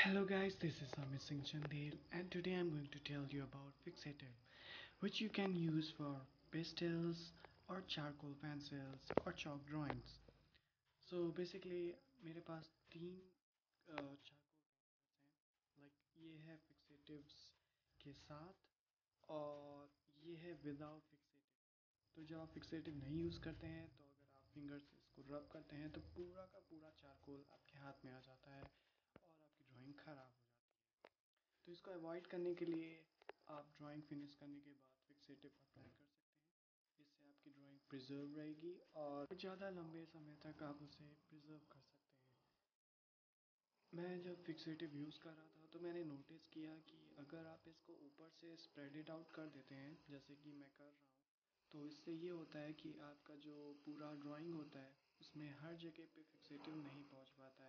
Hello guys, this is Amit Singh Chandel and today I'm going to tell you about fixative which you can use for pastels or charcoal pencils or chalk drawings. So basically मेरे पास तीन charcoal हैं like ये है fixatives के साथ और ये है विदाउट फिक्सेटिव तो जब आप फिक्सेटिव नहीं यूज़ करते हैं तो अगर आप फिंगर से इसको रब करते हैं तो पूरा का पूरा चारकोल आपके हाथ में आ जाता है ड्राइंग ख़राब हो जाती है तो इसको अवॉइड करने के लिए आप ड्राइंग फिनिश करने के बाद फिक्सेटिव अप्लाई कर सकते हैं। इससे आपकी ड्राइंग प्रिजर्व रहेगी और ज़्यादा लंबे समय तक आप उसे प्रिजर्व कर सकते हैं। मैं जब फिक्सेटिव यूज़ कर रहा था तो मैंने नोटिस किया कि अगर आप इसको ऊपर से स्प्रेड इट आउट कर देते हैं, जैसे कि मैं कर रहा हूँ तो इससे ये होता है कि आपका जो पूरा ड्राइंग होता है, उसमें हर जगह पे फिक्सेटिव नहीं पहुँच पाता है।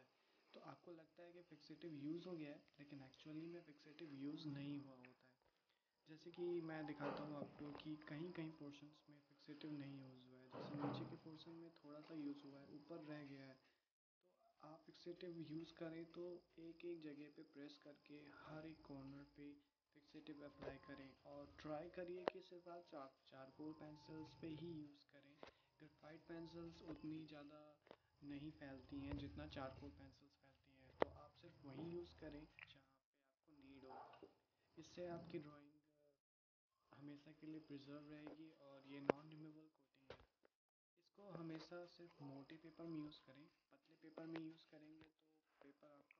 कि फिक्सेटिव यूज़ हो गया है, लेकिन एक्चुअली में फिक्सेटिव यूज़ नहीं हुआ होता है। जैसे कि मैं दिखाता हूँ आपको कि कहीं कहीं पोर्शंस में फिक्सेटिव नहीं यूज़ हुआ है। जैसे नीचे के पोर्शन में थोड़ा सा यूज़ हुआ है, ऊपर रह गया है। तो आप फिक्सेटिव यूज़ करें तो एक एक जगह पे प्रेस करके हर एक कॉर्नर पे फिक्सेटिव अप्लाई करें और ट्राई करिए कि सिर्फ़ आप चार चारकोल पेंसिल्स पे ही यूज़ करें। ग्रेफाइट पेंसिल्स उतनी ज़्यादा नहीं फैलती हैं जितना चारकोल पेंसिल्स फैलती हैं तो आप सिर्फ़ वही यूज़ करें जहाँ पे आपको नीड हो इससे आपकी ड्राइंग हमेशा के लिए प्रिजर्व रहेगी और ये नॉन रिमूवेबल कोटिंग है। इसको हमेशा सिर्फ़ मोटे पेपर में यूज़ करें। पतले पेपर में यूज़ करेंगे तो पेपर आपका